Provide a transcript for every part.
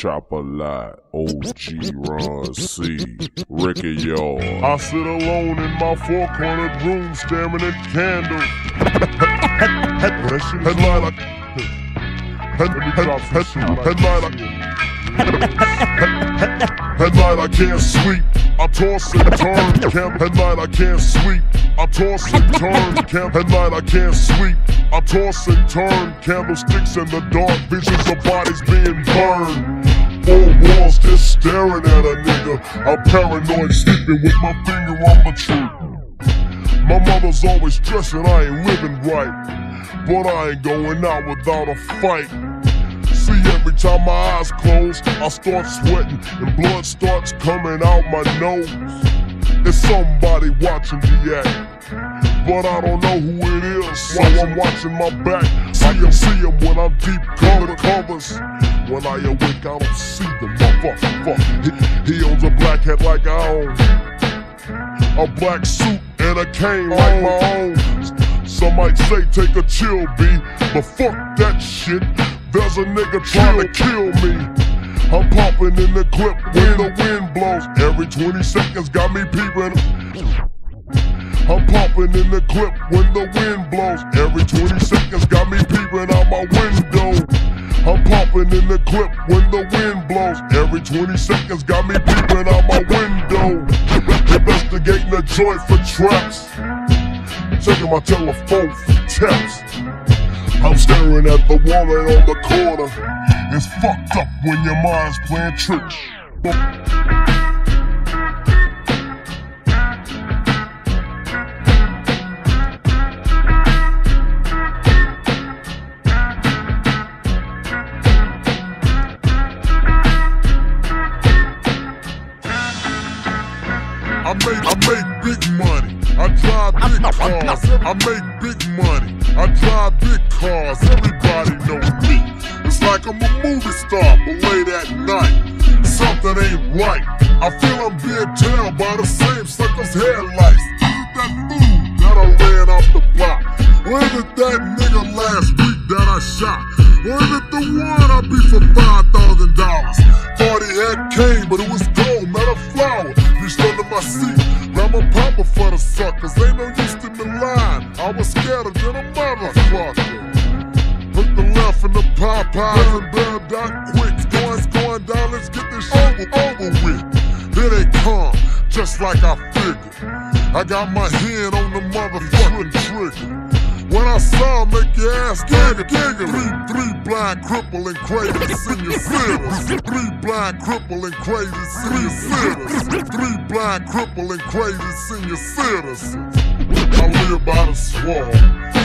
Chop a lot, OG Ron C, Ricky Yard. I sit alone in my four cornered room staring at candles. Headline like. Headline Headlight, I can't sleep. I toss and turn. Camp. Headlight, I can't sleep. I toss and turn. Camp. Headlight, I can't sleep. I toss and turn. Candlesticks in the dark. Visions of bodies being burned. Four walls just staring at a nigga. I'm paranoid, sleeping with my finger on the truth. My mother's always stressing I ain't living right. But I ain't going out without a fight. Every time my eyes close, I start sweating and blood starts coming out my nose. It's somebody watching the act, but I don't know who it is, so I'm watching my back. See him, see him when I'm deep cover covers. When I awake, I don't see the motherfucker. He, he owns a black hat like I own, a black suit and a cane like my oh. own. Some might say take a chill, B, but fuck that shit. There's a nigga trying to kill me. I'm popping in the clip when the wind blows. Every 20 seconds got me peeping. I'm popping in the clip when the wind blows. Every 20 seconds got me peeping out my window. I'm popping in the clip when the wind blows. Every 20 seconds got me peeping out my window. Investigating the joint for traps. Checking my telephone for texts. I'm staring at the woman on the corner. It's fucked up when your mind's playing tricks. I make, I make big money. I drive big cars. I make big money. I drive big cars. Everybody know me. It's like I'm a movie star, but late at night, something ain't right. I feel I'm being tailed by the same sucker's headlights. Is it that fool that I ran off the block? Is it that nigga last week that I shot? Is it the one I beat for five thousand dollars? Thought he had cane, but it was gold, not a flower. Reached under my seat, my papa for the suckers. Ain't no use to me lying. I was scared of than Popeyes and Bell Dot. Going, going down, let's get this over, over with. Here they come, just like I figured. I got my hand on the motherfucking trigger. When I saw make your ass giggle, giggle. Three, three blind, cripple, and crazy senior sitters. Three blind, cripple, and crazy senior sitters. Three blind, cripple, and crazy citizens. I live by the swamp.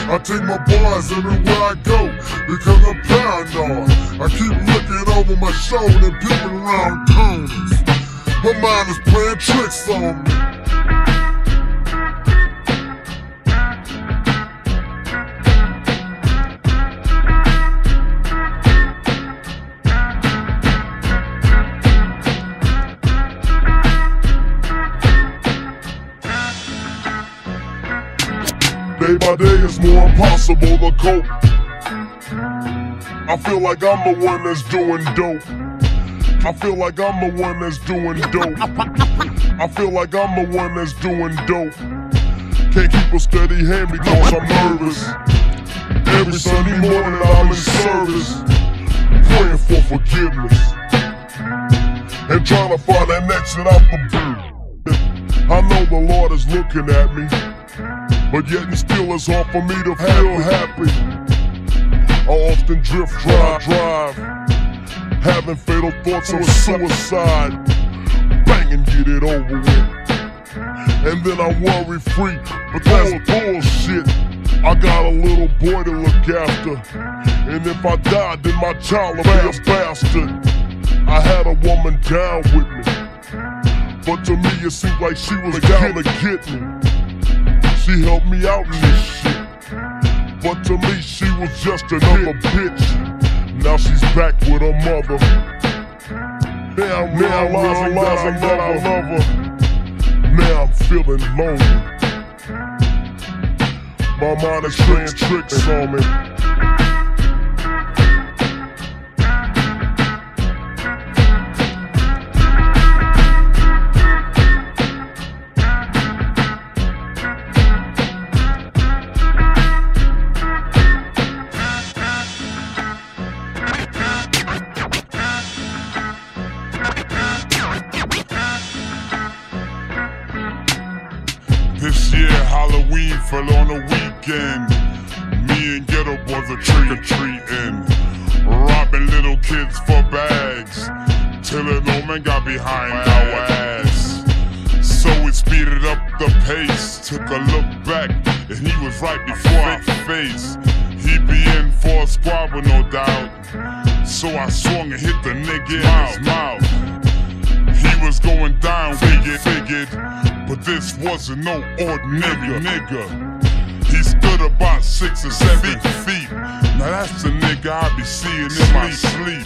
I take my boys everywhere I go because I'm paranoid. I keep looking over my shoulder peeping around corners. My mind is playing tricks on me. Day by day it's more impossible to cope. I feel like I'm the one that's doing dope. I feel like I'm the one that's doing dope. I feel like I'm the one that's doing dope. Can't keep a steady hand because I'm nervous. Every Sunday morning I'm in service, praying for forgiveness and trying to find an exit out the. I know the Lord is looking at me. But yet and still it's hard for me to feel happy. I often drift, drive, drive, having fatal thoughts of a suicide. Bang and get it over with. And then I'm worry free, but that's bullshit. I got a little boy to look after. And if I die, then my child will be a bastard. I had a woman down with me. But to me, it seemed like she was down to get me. She helped me out in this shit. But to me, she was just another bitch. Now she's back with her mother. Now I'm realizing, realizing that I love her. Now I'm feeling lonely. My mind is playing tricks on me. Right before our face. He be in for a squabble, no doubt. So I swung and hit the nigga in his mouth. He was going down, figured, figured. But this wasn't no ordinary nigga. He stood about six or seven feet. Now that's the nigga I be seeing in my sleep.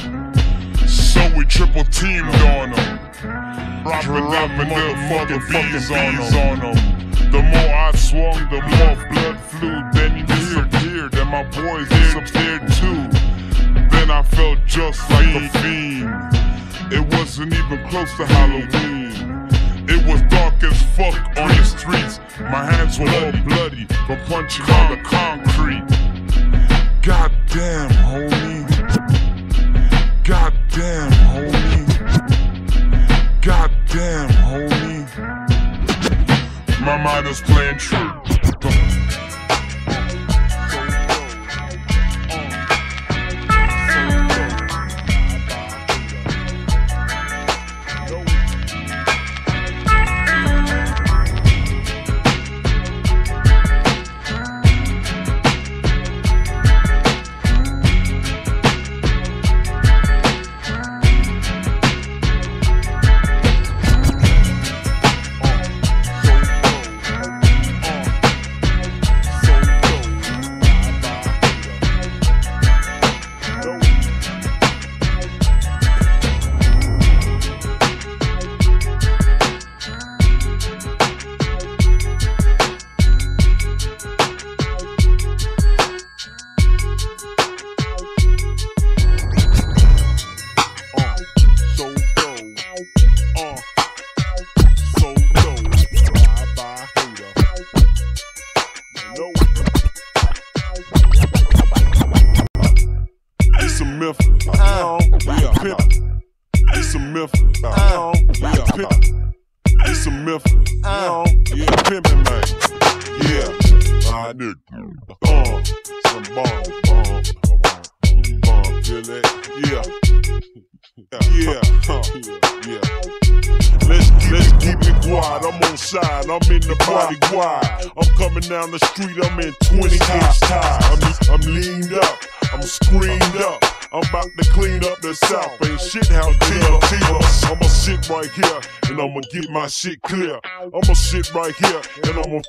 So we triple teamed on him. Dropping down the motherfucking bees on him. The more I swung, the more blood Then he disappeared, and my boys disappeared too. Then I felt just like a fiend. It wasn't even close to Halloween. It was dark as fuck on the streets. My hands were all bloody from punching on the concrete. Goddamn, homie. Goddamn, homie. Goddamn, homie. My mind is playing true.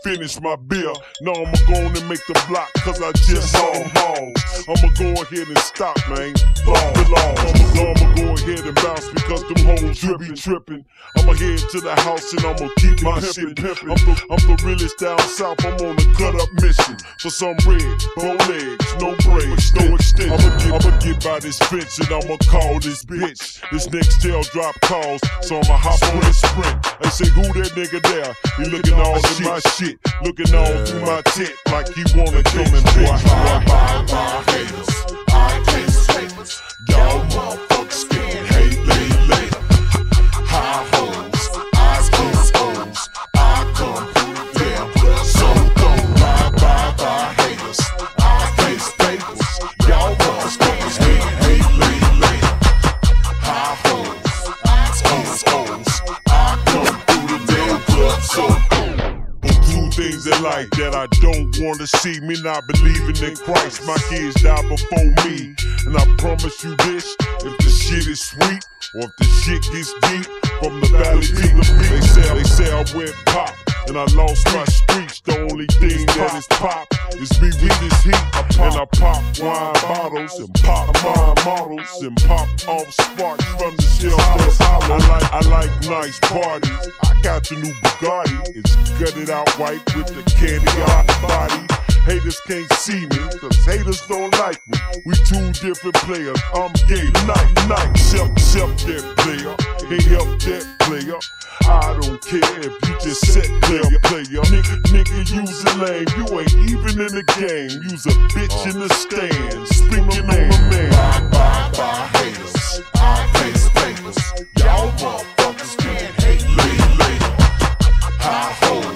Finish my beer. Now I'ma go on and make the block cause I just saw. I'ma go ahead and stop, man. Fuck the law. I'ma, I'ma go ahead and bounce because them hoes trippin', trippin'. I'ma head to the house and I'ma keep my shit pimpin'. I'm the, I'm the realest down south. I'm on a cut up mission for some red, bow legs, no braids, no extension. I'ma get, I'ma get by this fence and I'ma call this bitch. This next tail drop calls, so I'ma hop on this sprint. They say, who that nigga there? He looking all in my shit, looking all through my tent like he wanna come and bitch. Bye, bye, I can't. Y'all motherfuckers can life that I don't wanna see. Me not believing in Christ, my kids die before me. And I promise you this, if the shit is sweet, or if the shit gets deep, from the valley to the peak, they say, they say I went pop. And I lost my streets, the only thing that is pop is me with this heat. And I pop wine bottles and pop my models and pop off sparks from the shelf. I like, I like nice parties. I got the new Bugatti. It's gutted out white with the candy on body. Haters can't see me, cause haters don't like me. We two different players, I'm gay, night, night. Self, self that player, can't help that player. I don't care if you just set player, player. Nigga, nigga, use a lame, you ain't even in the game. Use a bitch in the stand, speaking on a man. Bye, bye, bye, haters. I face papers. Y'all motherfuckers can't hate. High hoes, hoes.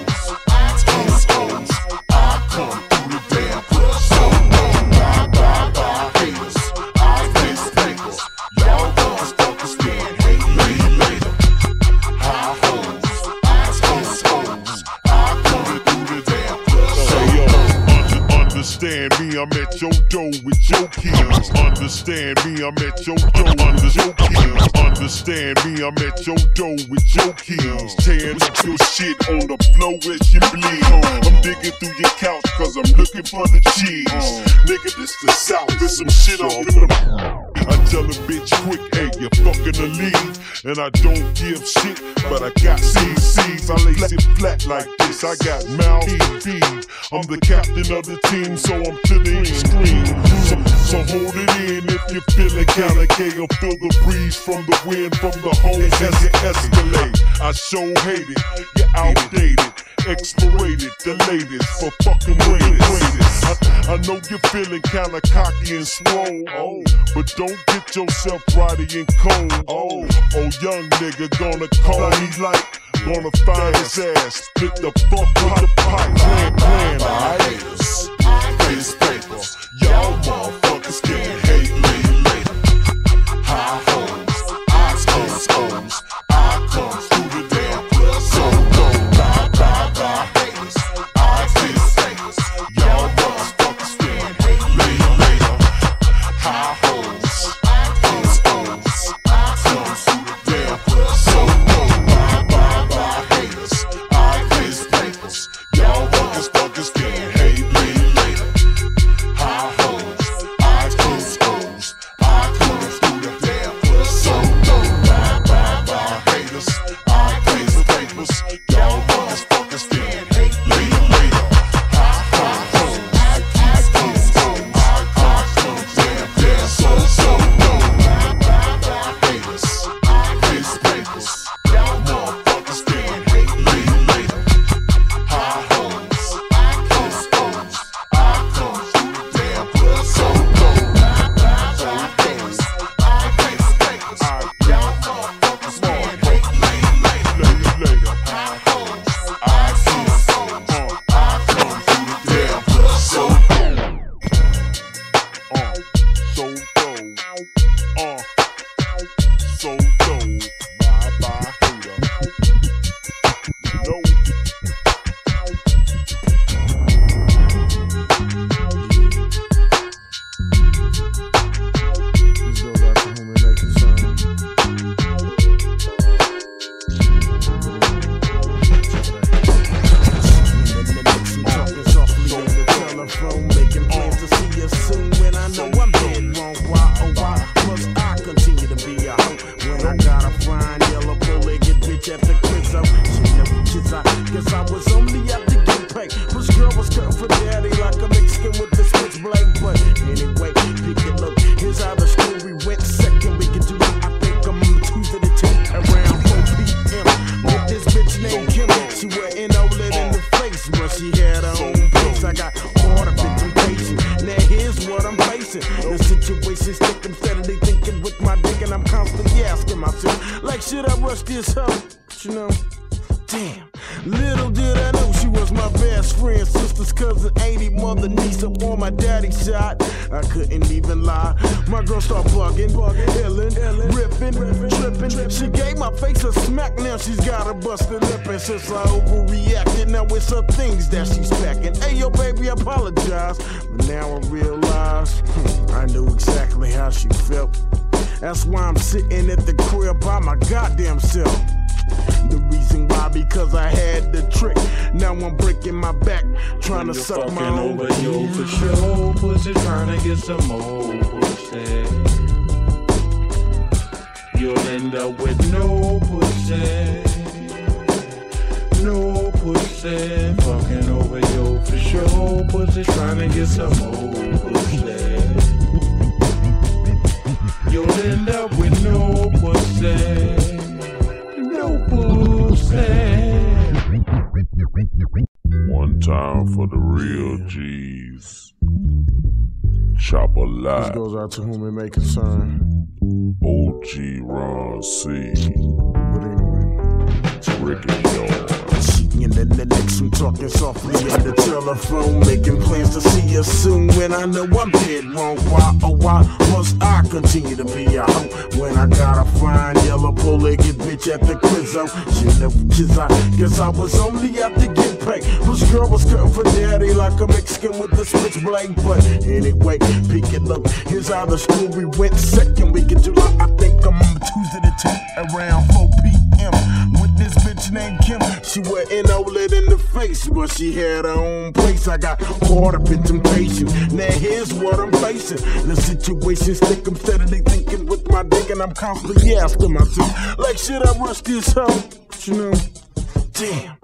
Your door with your kids. Understand me, I'm at your door under your kids. Understand me, I'm at your door with your kids. Tearing up your shit on the floor as you bleed. I'm digging through your couch cause I'm looking for the cheese. Nigga, this the South, there's some shit in the. I tell a bitch quick, hey, you're fucking the lead. And I don't give shit, but I got CCs. I lace it flat like this. I got mouths to feed. I'm the captain of the team, so I'm to the extreme. So, so hold it in if you feeling kinda gay or feel the breeze from the wind from the homes as it escalate. I so hate it, you're outdated explorated, the latest for fucking greatest. I, I know you're feeling kinda cocky and swole, oh, but don't get yourself rowdy and cold. Oh, oh, young nigga gonna call me like, gonna find his ass, spit the fuck with the pipe. Plan, plan, I face paper, y'all motherfuckers can't little did I know she was my best friend, sister's cousin, auntie, mother, niece up on my daddy's side. I couldn't even lie. My girl start bugging, bugging, illin', ripping, tripping. She gave my face a smack, now she's got a busted lip. And since I overreacted, now it's her things that she's packing. Hey, yo, baby, I apologize. But now I realize hmm, I knew exactly how she felt. That's why I'm sitting at the crib by my goddamn self. The reason why, because I had the trick. Now I'm breaking my back, trying to suck my own. over yo for sure. Pussy trying to get some more pussy. You'll end up with no pussy. No pussy. Fucking over yo for sure. Pussy trying to get some more pussy. You'll end up with no pussy. One time for the real G's. Chop a This lot. goes out to whom it may concern. OG Ron C. But anyway. Ricky Young. And then the next one talking softly on the telephone, making plans to see you soon. When I know I'm dead wrong, why oh why must I continue to be a hoe? When I got a fine yellow bull-legged bitch at the quiz, oh, she never kiss I guess I was only out to get pay. This girl was cutting for daddy like a Mexican with a switchblade. But anyway, peek it up. Here's how the story went. Second week in July, I think I'm on Tuesday the 10th around 4 p.m. Bitch named Kim. She wasn't OLED in the face, but she had her own place. I got caught up in temptation. Now here's what I'm facing. The situation's thick. I'm steadily thinking with my dick, and I'm constantly asking myself, like, should I rush this hoe? You know, damn.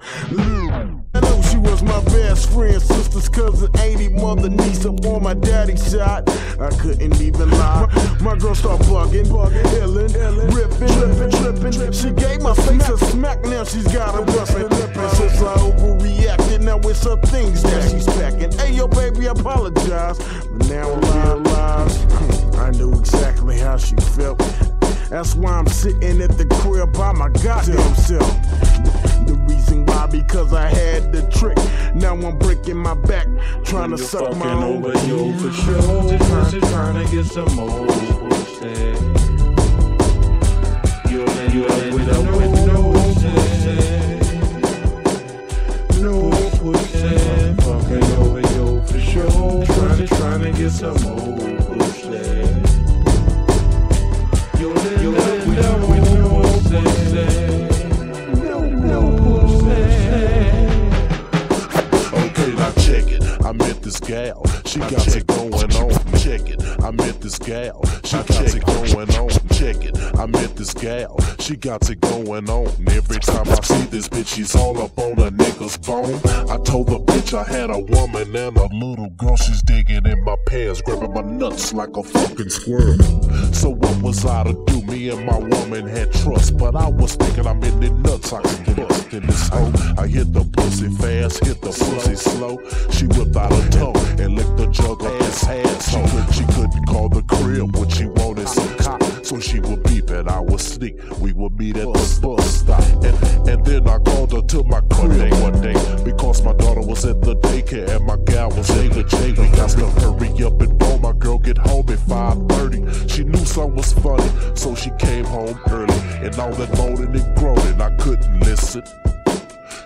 I know she was my best friend, sister's cousin, 80 mother, niece up on my daddy's side. I couldn't even lie. My, girl start bugging, bugging, illin', illin', ripping, tripping, tripping. She gave my face a smack, now she's got a bustin'. And since I overreacted, now it's her things that she's packing. Hey, yo, baby, I apologize. But now I realize I knew exactly how she felt. That's why I'm sitting at the crib by my goddamn self. The reason why, because I had the trick. Now I'm breaking my back, trying to You're suck my own over yo for sure. Just just trying to get some more pussy. You'll end up with a with no pussy. No pussy. Fucking over yo for sure. Trying to trying to get some more this gal. She got it going on. Check it. I met this gal. She got it going on. Check it. I met this gal. She got it going on. Every time I see this bitch, she's all up on a nigga's bone. I told the bitch I had a woman and a little girl. She's digging in my pants, grabbing my nuts like a fucking squirrel. So what was I to do? Me and my woman had trust, but I was thinking I'm in the nuts. I get bust in this hoe. I hit the pussy fast, hit the pussy slow. She whipped out her tongue and licked the jug of ass. She couldn't call the crib when she wanted some so she would beep and I would sneak. We would meet at the bus stop, and and then I called her to my crib one day because my daughter was at the daycare and my gal was in the J. We got to hurry up and go. My girl get home at 5:30. She knew something was funny, so she came home early. And all that moaning and groaning, I couldn't listen.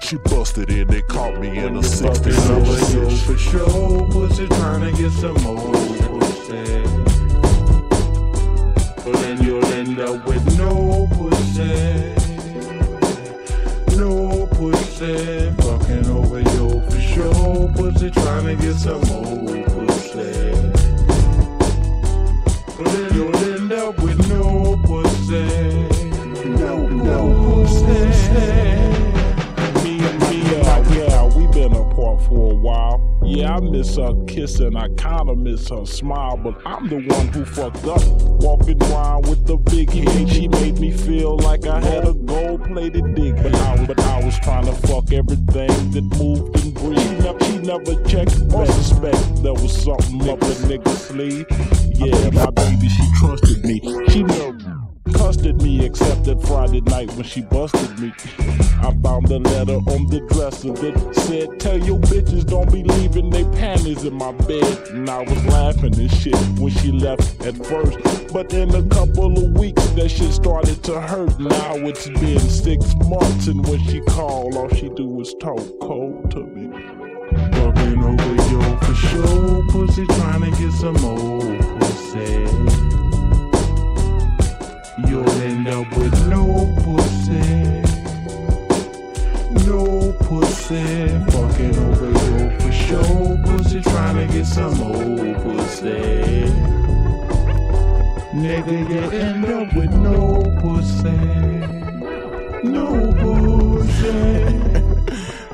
She busted in, they caught me in a Fucking over you 66. for sure. Pussy trying to get some more pussy. But then you'll end up with no pussy. No pussy. Fucking over you for sure. Pussy trying to get some more pussy. But then you'll end up with no pussy. No, no pussy. For a while. Yeah, I miss her kissing, I kinda miss her smile, but I'm the one who fucked up. Walking around with the big head, she made me feel like I had a gold-plated dick. But I, but I was trying to fuck everything that moved and breathed. Never, she never checked or suspect there was something up the nigga's sleeve. Yeah, my baby, she trusted me. She never cussed me except that Friday night when she busted me. I found a letter on the dresser that said, Tell your bitches don't be leaving they panties in my bed. And I was laughing and shit when she left at first. But in a couple of weeks, that shit started to hurt. Now it's been six months, and when she called, all she do is talk cold to me. Fucking over yo for sure. Pussy trying to get some more pussy. You'll end up with no pussy. No pussy. Fucking over you for sure. Pussy trying to get some more pussy. Nigga, You'll end up with no pussy. No pussy.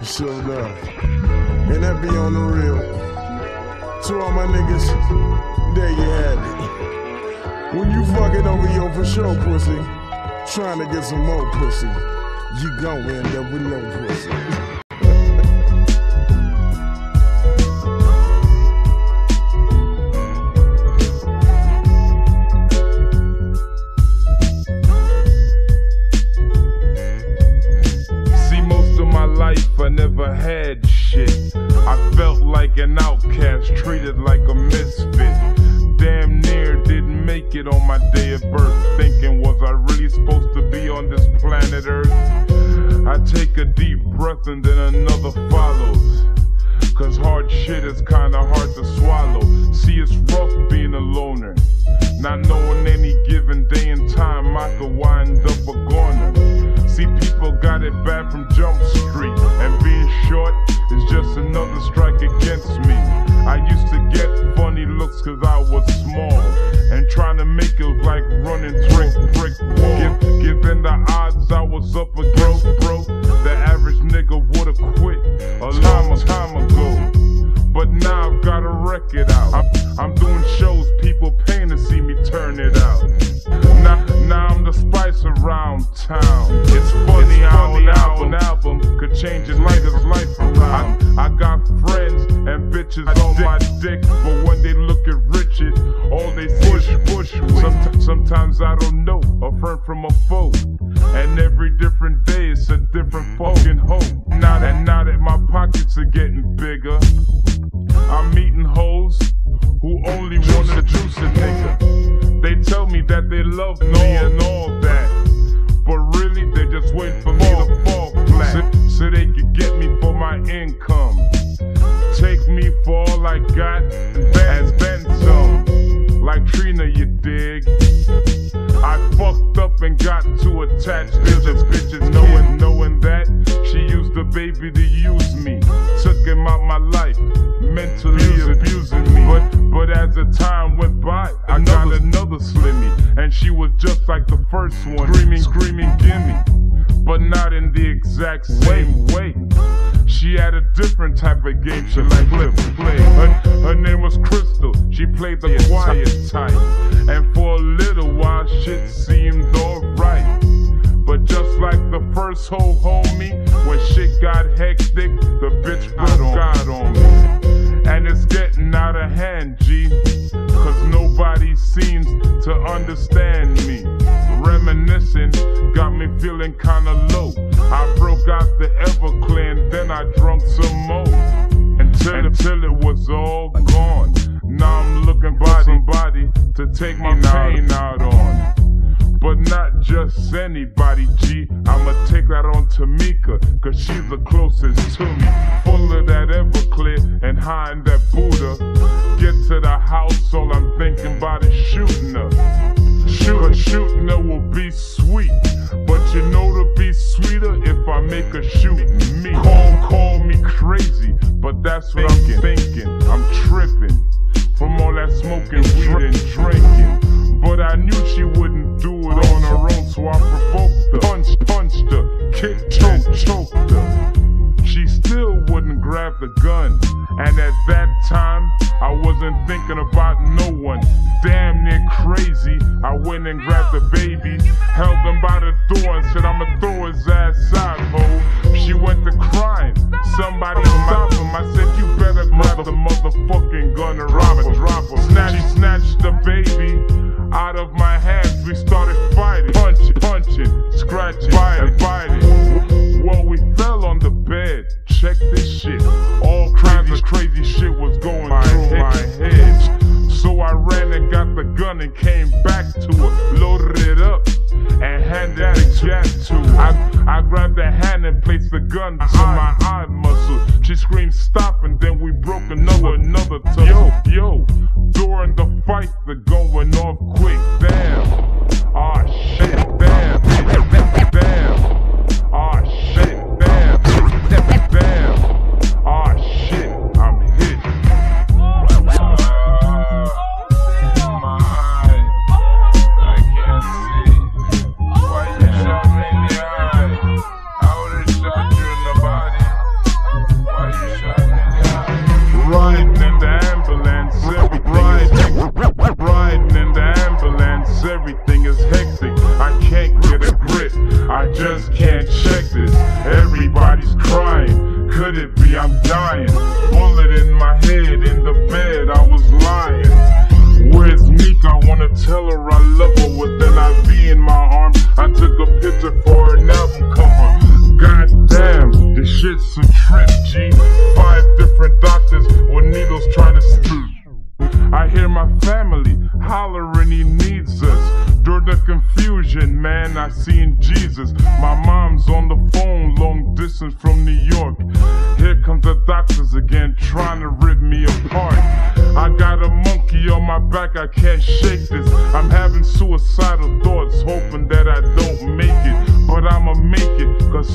Sure enough. And that be on the real. To all my niggas, there you have it. When you fucking over your for sure pussy, trying to get some more pussy, you gon' end up with no pussy. See, most of my life I never had shit. I felt like an outcast, treated like a misfit. Damn near make it on my day of birth. Thinking, was I really supposed to be on this planet Earth? I take a deep breath and then another follows. Cause hard shit is kinda hard to swallow. See, it's rough being a loner. Not knowing any given day and time, I could wind up a goner. See, people got it bad from Jump Street, and being short is just another strike against me. I used to get funny looks cause I was small and trying to make it like running brick brick wall. Give, given the odds I was up a broke broke, the average nigga would've quit a long time ago. But now I've got a record out. I'm, I'm doing shows, people paying to see me turn it out. Now, now I'm the spice around town. It's funny, it's funny how an album, album could change an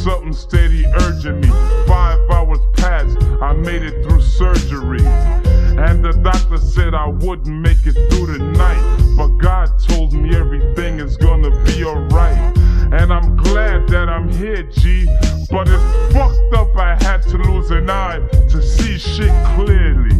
something steady urging me. Five hours passed, I made it through surgery. And the doctor said I wouldn't make it through the night. But God told me everything is gonna be alright. And I'm glad that I'm here, G. But it's fucked up I had to lose an eye to see shit clearly.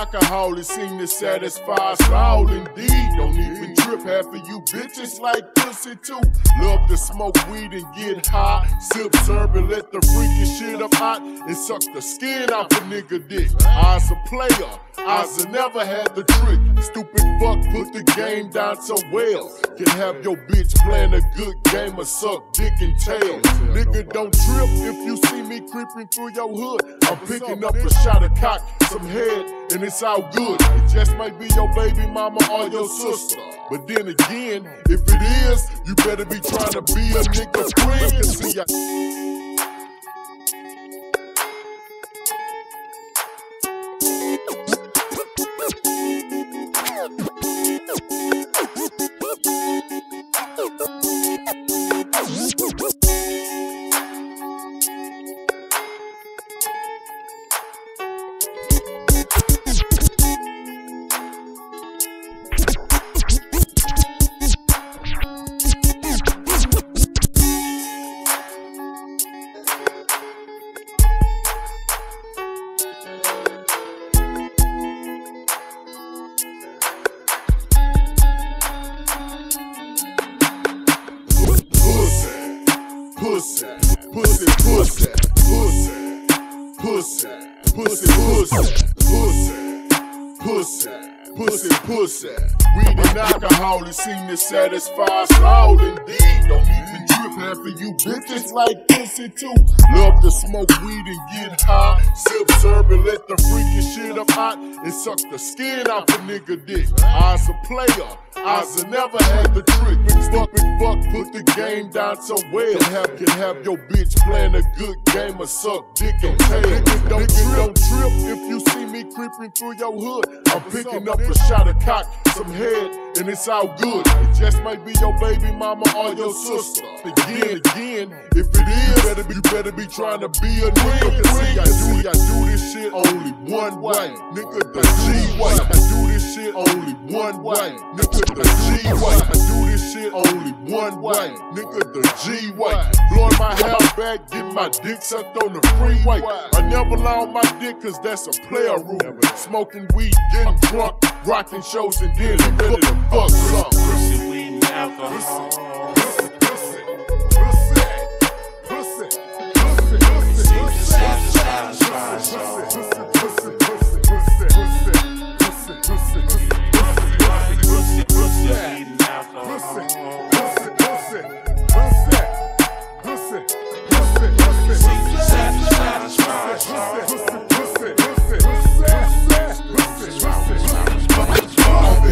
Alcohol it seem to satisfy us all indeed. Don't even trip, half of you bitches like pussy too. Love to smoke weed and get high. Sip syrup and let the freaky shit up hot and suck the skin off a nigga dick. I's a player, A never had the trick. Stupid fuck put the game down so well. Can have your bitch playing a good game of suck dick and tail. Nigga, don't trip if you see me creeping through your hood. I'm picking up a shot of cock, some head, and it's all good. It just might be your baby mama or your sister. But then again, if it is, you better be trying to be a nigga friend. See, I pussy, pussy, pussy, pussy, pussy, pussy, pussy, pussy, pussy. Weed and alcohol it seem to satisfy all indeed. Don't even half of you bitches like pussy too. Love to smoke weed and get high. Sip syrup and let the freaky shit up hot and suck the skin off a nigga dick. I's a player, I's a never had the trick. Stupid fuck put the game down so well. Have, can have your bitch playing a good game of suck dick and tail. Nigga, don't, trip, don't trip if you see me creeping through your hood. I'm picking up a shot of cock, some head, and it's all good. It just might be your baby mama or your sister. Again, again, if it is, you better be, you better be trying to be a nigga. See, I do, I do this shit only one way. Nigga, the G way. I do this shit only one way. Nigga, the G way. This shit only one way. Nigga, the G way. Blowing my hair back, getting my dick sucked on the freeway. I never lie on my dick, cause that's a player rule. Smoking weed, getting drunk, rocking shows, and then ready to fuck. Pussy, weed, and alcohol.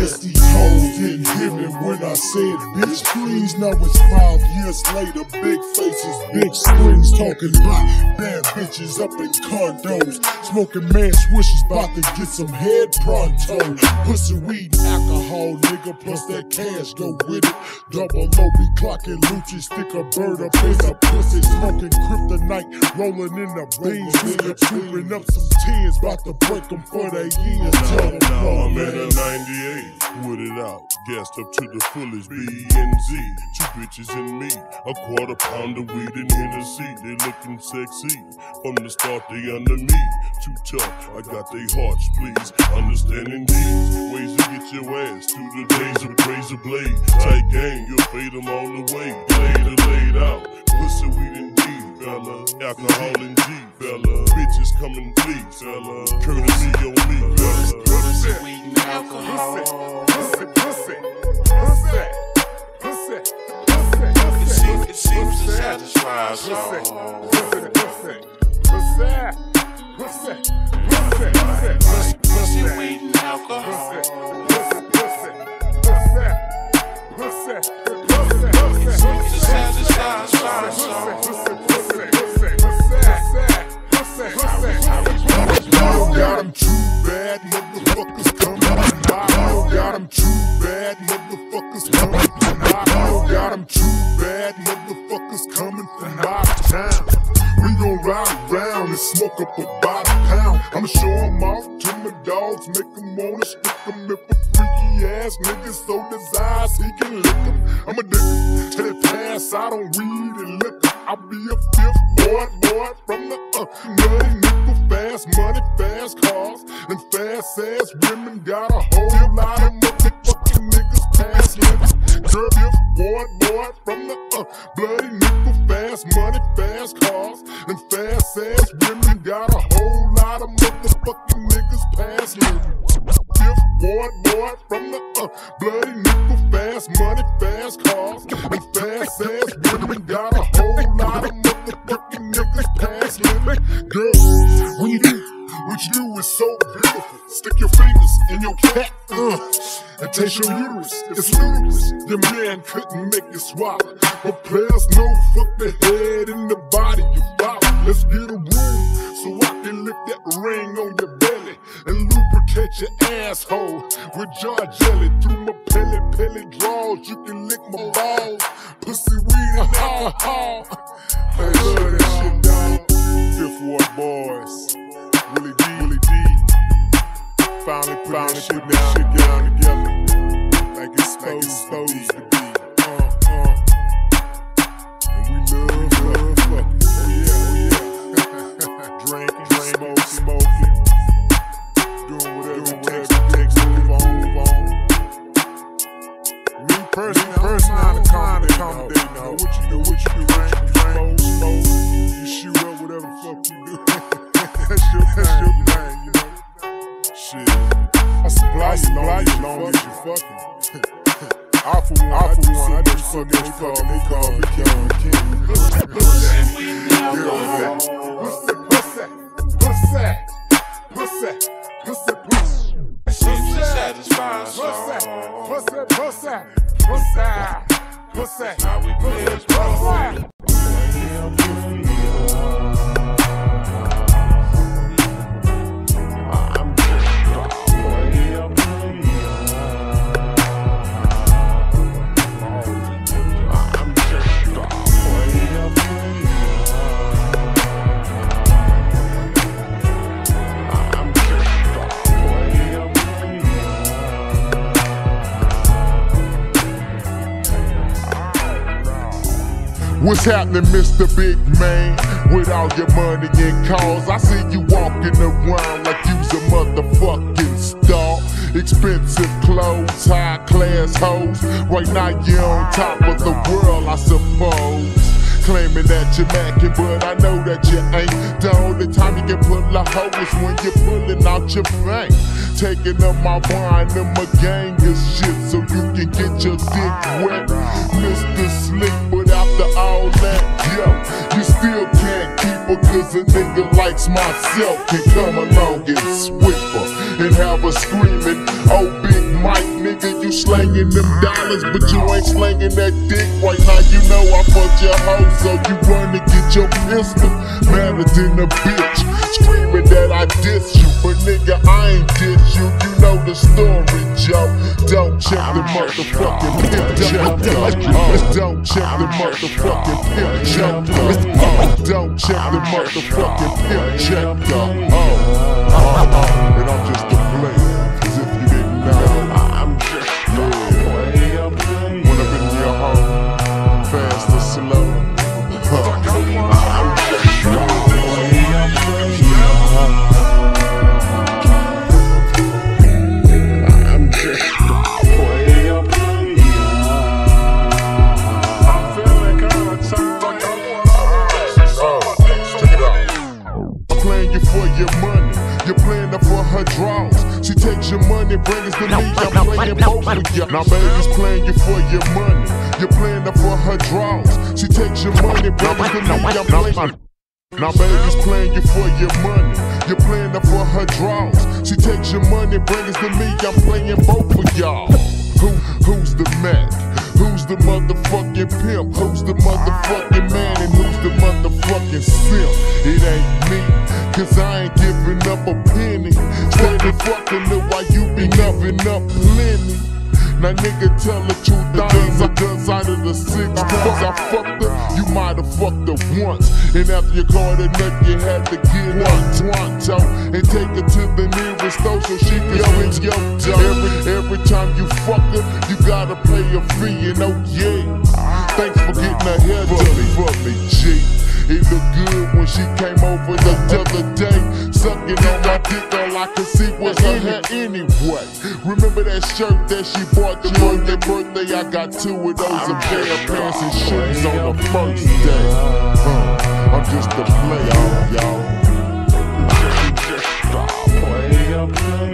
Christy guess these hoes hear me when I said, bitch, please Now it's 5 years later, big faces, big screens talking about bad bitches up in condos. Smoking man swishes, about to get some head pronto. Pussy, weed, alcohol, nigga, plus that cash go with it. Double low, be clocking Lucci, stick a bird up in the pussy. Smoking kryptonite, rolling in the beans, nigga, trooping up some tears, about to break them for their years. Tell them, Now no, I'm at a 98, with it out, gassed up to the fullest. B and Z, two bitches and me, a quarter pound of weed and Hennessy. They looking sexy from the start. They under me, too tough. I got their hearts, please. Understanding these ways to get your ass to the days of razor blade. Tight game, you'll fade them all the way. Laid out, pussy weed and D, fella. Alcohol and G, fella. Bitches coming, please, fella. Courtesy on me, fella. Pussy, and alcohol. Pussy, pussy, pussy, pussy, pussy, It seems, it to satisfy us all. pussy, pussy, pussy, pussy, pussy, pussy, Pussy, weed, and alcohol. pussy, pussy, pussy, pussy, pussy, pussy, Seems to satisfy us all. Got them two bad motherfuckers coming bad motherfuckers coming from my Got them bad motherfuckers coming from my town. We gon' ride around and smoke up about a pound. I'ma show show 'em off to my dogs, make make 'em wanna stick 'em if a freaky ass nigga so desires he can lick 'em. I'm a nigga till they pass out on weed and liquor. I'll be a fifth boy, boy from the uh, nutty nickel, fast money, fast cars, and fast ass women. Got a whole lot of motherfucking niggas pass living. Girl, fifth boy, boy from the uh, bloody nickel, fast money, fast cars, and fast ass women. Got a whole lot of motherfucking niggas pass living. Fifth boy, boy from the uh, bloody nickel, fast money, fast cars, and fast ass women. Got a whole lot of motherfucking niggas pass living. Girl, do what you do is so beautiful. Stick your fingers in your cat, uh, and taste your uterus. It's ludicrous. Your man couldn't make you swallow. But players know fuck the head and the body you follow. Let's get a room so I can lick that ring on your belly and lubricate your asshole with jar jelly through my pellet pellet draws. You can lick my balls, pussy weed and alcohol. I love that shit, dog. Finally put that shit What's happening, Mr. Big Man? With all your money and cars, I see you walking around like you's a motherfucking star. Expensive clothes, high class hoes. Right now you're on top of the world, I suppose. Claiming that you're macking, but I know that you ain't. The only time you can pull a hoe is when you're pulling out your bank. Taking up my wine and my gang of shit so you can get your dick wet. Mr. Slick, after all that, yo, you still can't keep her cause a nigga likes myself can come along and sweep her and have her screaming, oh Big Mike, nigga, you slanging them dollars, but you ain't slanging that dick right now. You know I fucked your hoe, so you run to get your pistol. Madder than a bitch, screaming that I diss you, nigga I ain't diss you. You know the story, Joe. Don't check the motherfucking pimp, don't check the motherfucking pimp, don't check the motherfucking pimp, check. Oh, oh, oh, and I'm just a player, Now, baby's playing you for your money. You're playing her for her draws. She takes your money, it to me. I'm playing. Now baby's playing you for your money. You're playing her for her draws. She takes your money, brings it to me. I'm playing both of y'all. Who, who's the Mac? Who's the motherfucking pimp? Who's the motherfucking man? And who's the motherfucking simp? It ain't me, cause I ain't giving up a penny. Steady fucking her while you be loving up plenty. Now nigga tell the truth, things I does out of the six Cause I fucked her, you might've fucked her once. And after you caught her nut, you had to get her Toronto And take her to the nearest store so she can swing your dough Every, every time you fuck her, you gotta pay a fee And oh yeah, thanks for getting her hair done for me, G it looked good when she came over the other day. Sucking on my dick, all I could see was her hair anyway. Remember that shirt that she bought you on your birthday? I got two of those, a pair of pants and shoes on the first day. Huh, I'm just a player, y'all. I'm just a player, player.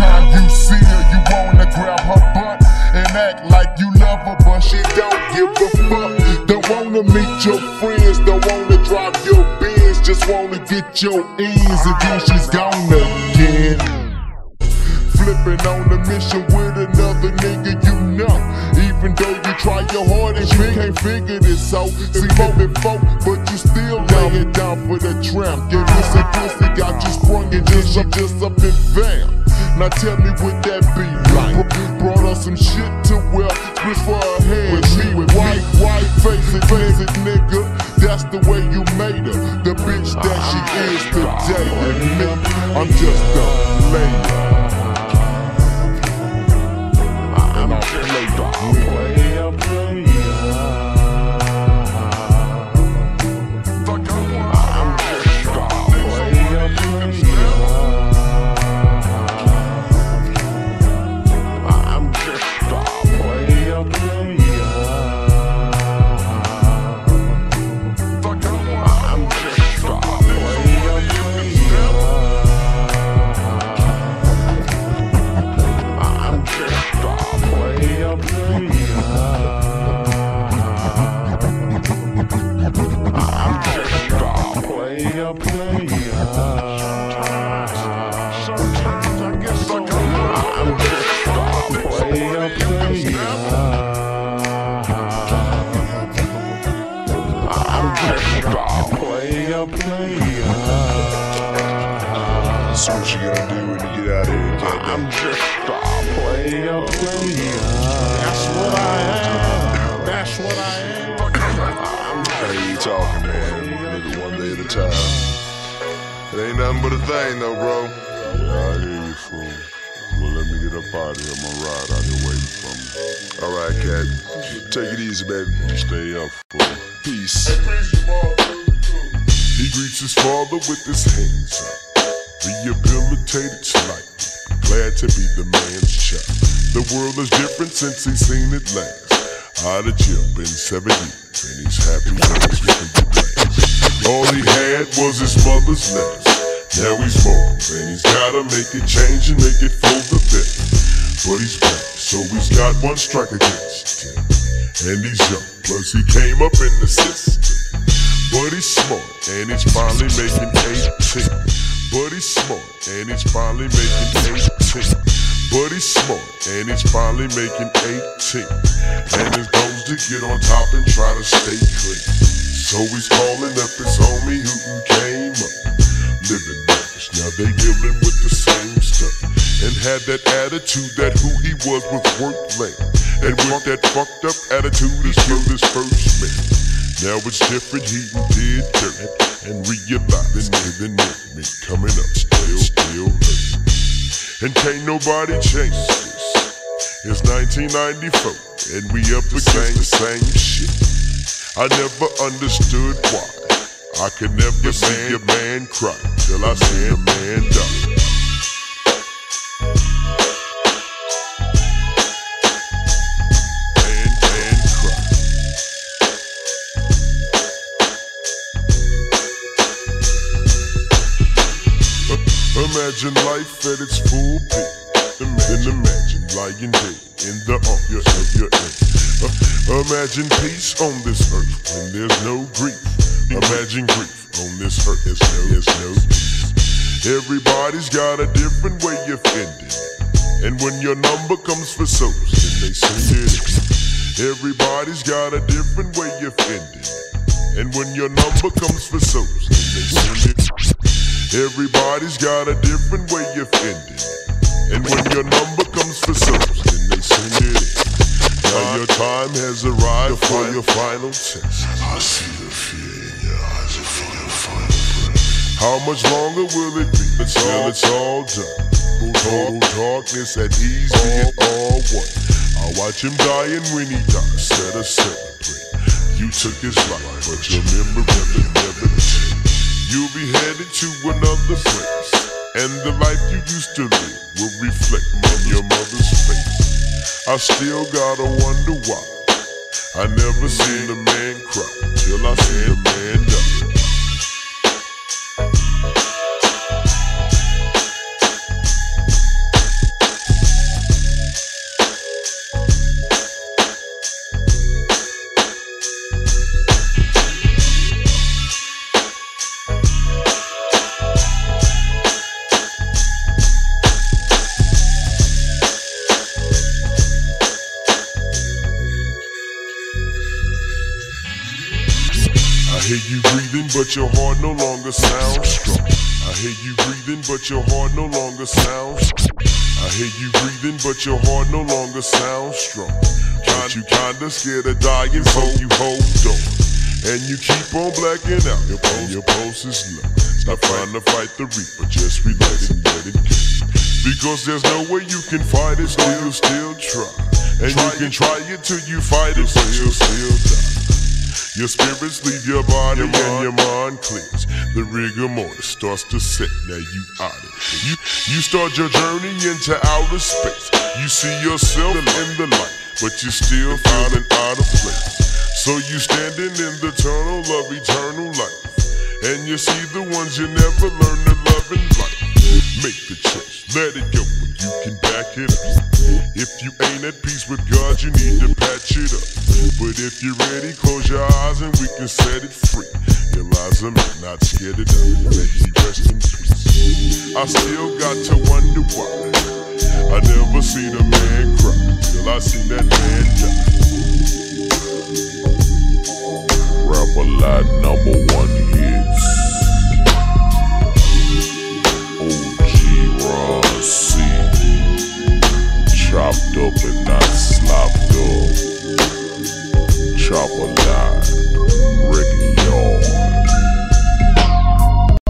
Time you see her, you wanna grab her butt and act like you love her, but she don't give a fuck. Don't wanna meet your friends, don't wanna drive your Benz, just wanna get your ends, and then she's gone again. Flipping on a mission with another nigga you know. Even though you try your hardest, you can't figure this out. See more before, but you still lay it down for the tramp. Me some pussy, got you sprung and just just up and bam. Now tell me what that be like. Brought her some shit 70, and he's happy when he's getting the best. All he had was his mother's nest. Now he's more, and he's gotta make it change and make it for the best. But he's back, so he's got one strike against him. And he's young, plus he came up in the system. But he's smart, and he's finally making 18. But he's smart, and he's finally making 18. But he's smart, and he's finally making 18. And his goal's to get on top and try to stay clean. So he's calling up his homie who came up. Living lavish, now they dealing with the same stuff. And had that attitude that who he was was worth lame. And with that fucked up attitude, he killed his first man. Now it's different, he did dirt and realized living with me coming up still, still hurt. And can't nobody change. It's 1994 and we up against the same shit. I never understood why. I could never see a man cry till I see a man die. Man, man cry. Imagine life at its full peak. Imagine, imagine lying dead in the arms of your enemy. Uh, imagine peace on this earth when there's no grief. Imagine grief on this earth. There's no, there's no peace. Everybody's got a different way of ending. And when your number comes for souls, then they send it in. Everybody's got a different way of ending. And when your number comes for souls, then they send it in. Everybody's got a different way of ending. And when your number comes for service, then they send it in. Now your time has arrived for your final test. I see the fear in your eyes for your final breath. How much longer will it be until it's all done? Total darkness at ease, be it all one. I watch him dying when he dies, instead of celebrate. You took his life, but your memory never, never changed. You'll be headed to another place. And the life you used to live will reflect on your mother's face. I still gotta wonder why. I never seen a man cry till I seen a man die. But your heart no longer sounds strong. I hear you breathing, but your heart no longer sounds strong. I hear you breathing, but your heart no longer sounds strong. But you kinda scared of dying, so you hold on. And you keep on blacking out, your pulse, your pulse is low. Stop trying to fight the reaper, just relax and let it go. Because there's no way you can fight it, you'll still try. And you can try it till you fight it, but you'll still die. Your spirits leave your body and your mind clears. The rigor mortis starts to set. Now you out it. You you start your journey into outer space. You see yourself in the light, but you're still feeling out of place. So you standing in the tunnel of eternal life, and you see the ones you never learned to love in life. Make the choice, let it go, you can back it up. If you ain't at peace with God, you need to patch it up. But if you're ready, close your eyes and we can set it free. Eliza, me, not scared of nothing, let he rest in peace. I still got to wonder why. I never seen a man cry till I seen that man die. Rap a lot number one hits. OG Chopped up and not slopped up. Chop a lot. Ricky Yard.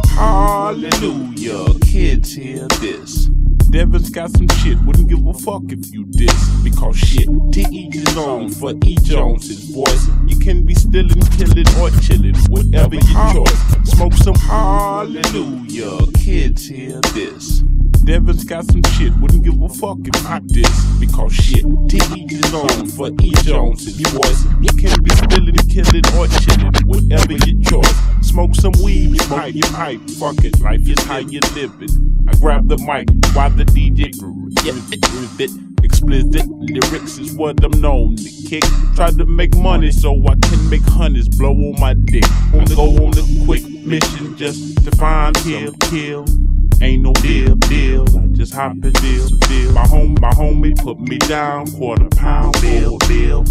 Hallelujah, kids hear this. Devin's got some shit, wouldn't give a fuck if you diss. Because shit, to each his own, for each owns his voice. You can be stealing, killing, or chilling, whatever your choice. Smoke some hallelujah, kids hear this. Devin's got some shit, wouldn't give a fuck if I diss. Because shit, to each his own, for each owns his voice. You can be spilling, killing, or chilling, whatever your choice. Smoke some weed, you pipe, you pipe, fuck it, life is how you live it. I grab the mic while the DJ grip it. Explicit lyrics is what I'm known to kick. Try to make money so I can make honeys blow on my dick. Wanna go on a quick mission just to find, kill, kill. Ain't no deal, deal. I just hop a deal, deal. My home, my homie put me down, quarter pound bill, bill.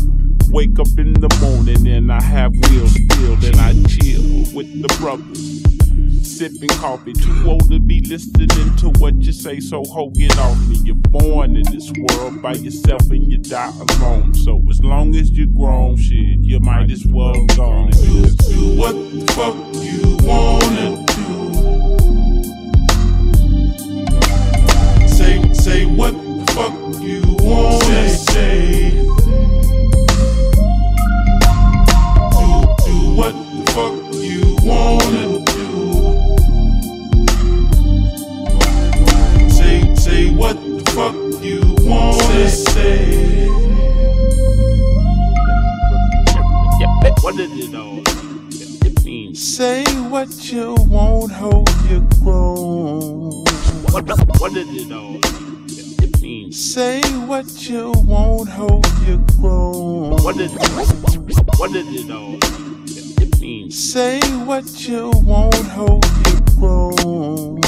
Wake up in the morning and I have wheels still. Then I chill with the brothers, sipping coffee. Too old to be listening to what you say, so ho, get off me. You're born in this world by yourself and you die alone. So as long as you're grown, shit, you might as well go and do what the fuck you wanna do. Say, what the fuck you wanna say. Do, do what the fuck you wanna do. Say, say what the fuck you wanna say. What did it all? It say what you want, hold you grown. What, what did it all? Say what you want, hope you grown. What did what did it all? It means say what you want, hope you grown.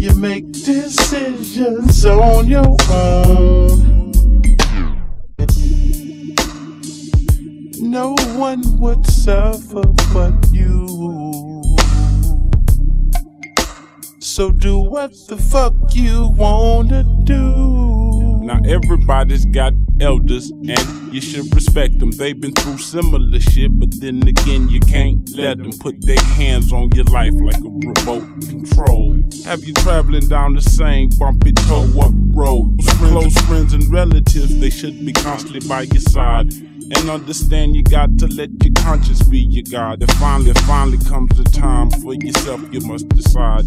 You make decisions on your own. No one would suffer but you. So do what the fuck you wanna do. Now everybody's got elders and you should respect them. They've been through similar shit, but then again you can't let them put their hands on your life like a remote control. Have you traveling down the same bumpy toe up road? Close friends and relatives, they should be constantly by your side. And understand you got to let your conscience be your God. If finally, finally comes the time for yourself, you must decide.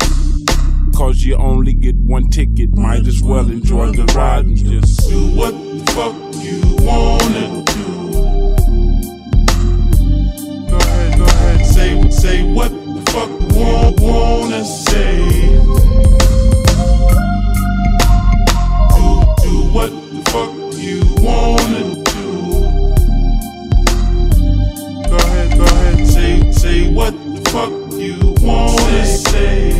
Cause you only get one ticket, might as well enjoy the ride and just do what the fuck you wanna do. Go ahead, go ahead, say, say what the fuck you wanna say. What the fuck you wanna say.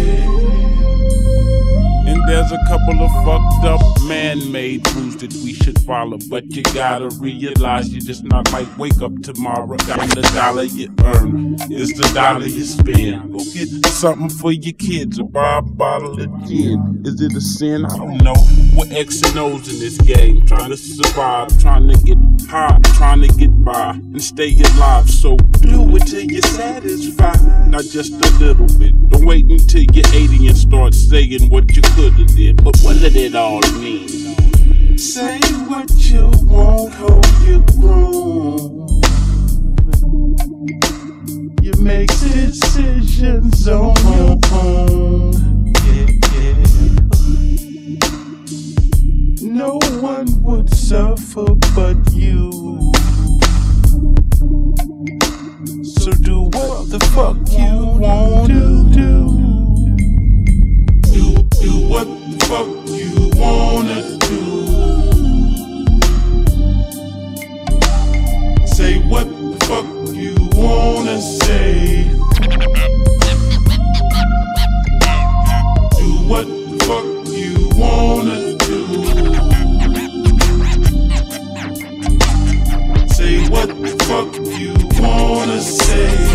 And there's a couple of fucked up man-made rules that we should follow, but you gotta realize you just not might wake up tomorrow and the dollar you earn is the dollar you spend. Go get something for your kids or buy a bottle of gin. Is it a sin? I don't know. We're X and O's in this game, trying to survive, trying to get high, trying to get by and stay alive. So do it till you're satisfied, not just a little bit. Don't wait until you're 80 and start saying what you could have did. But what did it all mean? Say what you want, hope you grown. You make decisions on your own. No one would suffer but you. So do what the fuck you want to do. Do, do what the fuck you wanna do. Say what the fuck you wanna say. Do what say.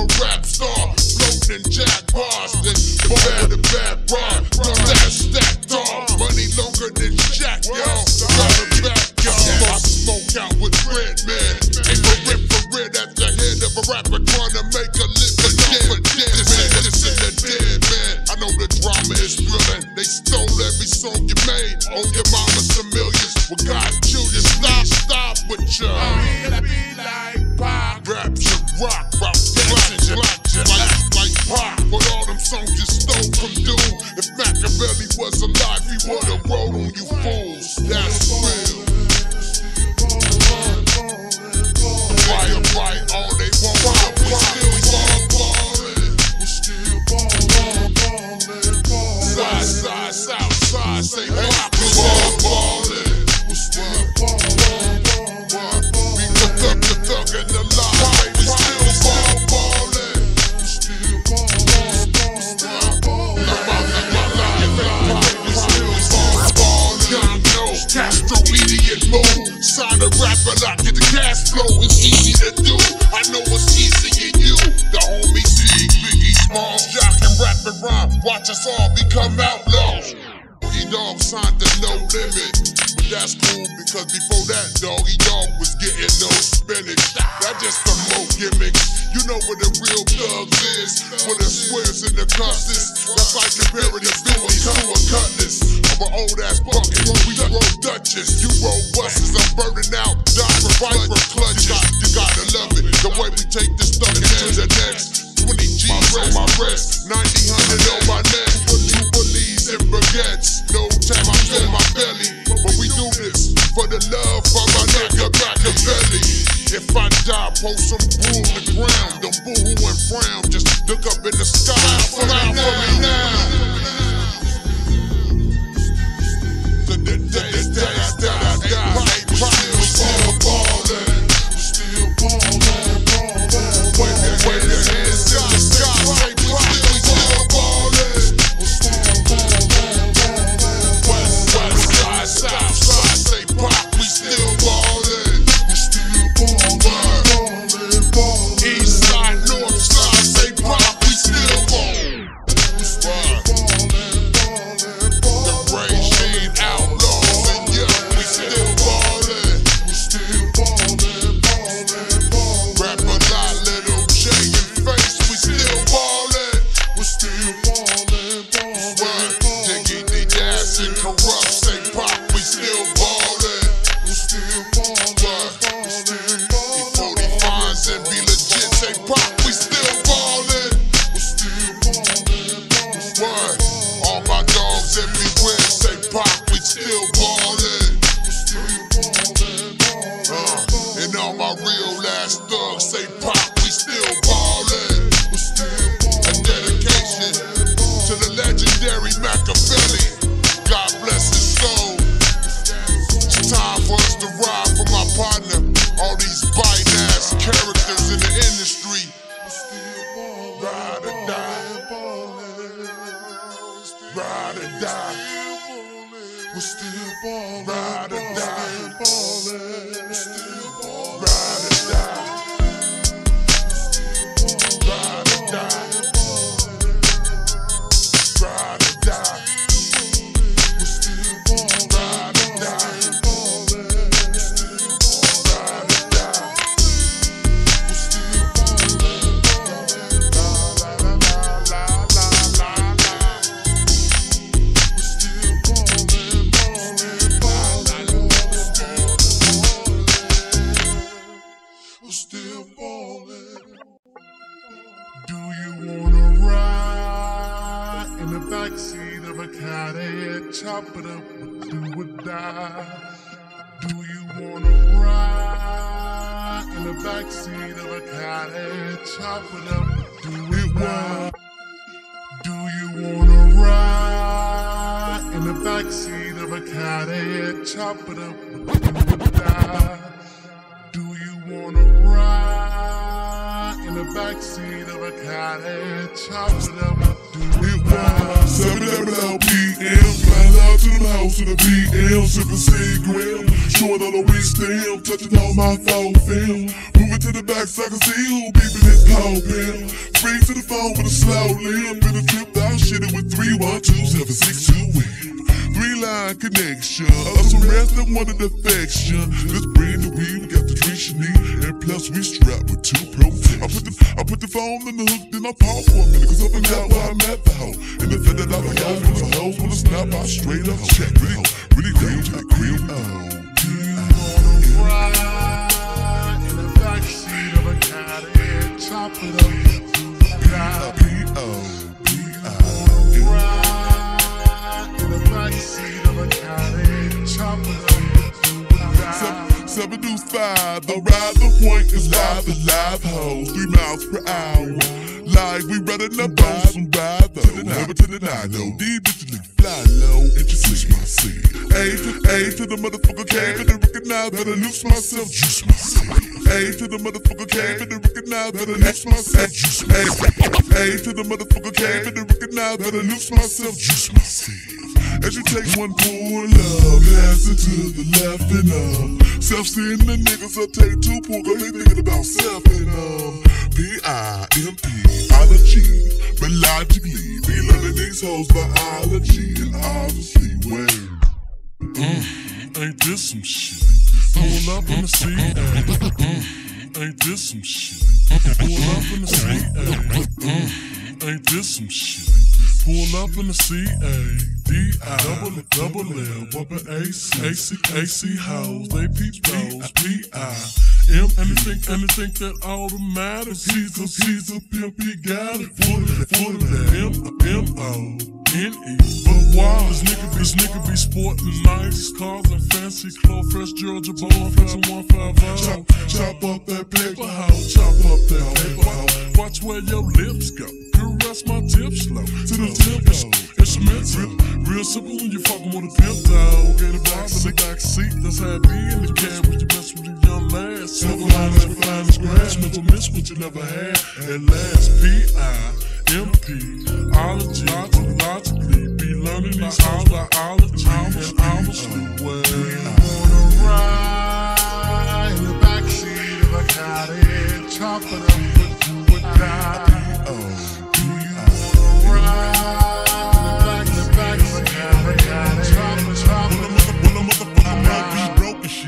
A rap star. Floating jack bars. Of a Cadillac? Chop it up with do die. Do you wanna ride in the backseat of a Cadillac? Chop it up with do or die. 7 LPM, flying out to the house in the BM, sipping cigarette, showing all the waist stem, touching all my phone film. Moving to the back so I can see who beeping his call bill. Spring to the phone with a slow limp, in a trip out, shit it with 312-762 whip. Three line connection, of some rest that wanted affection. This brand new weed, we got the drink she need, and plus we strapped with two proteins. I put the I put the phone in the hook, then I pause for a minute, cause I forgot where I'm at the hoe. And the fact that I forgot when the hoes wanna snap, I straight up check. Really, really real to the crib. Oh, Do you wanna ride backseat of a Cadillac. Chop it up with do or die. Seven deuce five, the ride the point is live, the live hoes, three miles per hour. Like we running the boats from by though. Never to the nine, no. These bitches look fly low, introduce myself. A to A to the motherfucker came and recognize better loose myself, juice myself. A to the motherfucker came and recognize better loose myself, juice myself. A to the motherfucker came and recognize better loose myself, juice myself. As you take one pull up, pass it to the left and up. Self-seeing the niggas will take two pull, cause they thinking about self and um. P-I-M-P, ology, but logically, be learning these hoes biology and obviously, wait. Mm, ain't this some shit? Pull up in the seat, ayy. Ain't this some shit? Pull up in the seat, ayy. Ain't this some shit? Pull up in the C A D I. Double double L bumpin' AC AC AC hoes. They peach rose P I. M anything anything that automatic Caesar Caesar pimp. He got it. Full of that full of that. M M O N E. But why? This nigga this nigga be sporting nice cars and fancy clothes. Fresh Georgia from one five oh. Chop, chop up that paper house, chop up that paper house. watch where your lips go. Caress my tip slow. To the tempo it's mental. Real simple when you fucking with a pimp dog. Get a box in the back seat that's how it be in the cab. When you mess with a young lass silver linings with finest grass never miss what you never had. At last P-I-M-P ology logically be learning these hoes biology and honestly well wanna ride in the backseat of a Cadillac chop it up with you would die. Do you wanna ride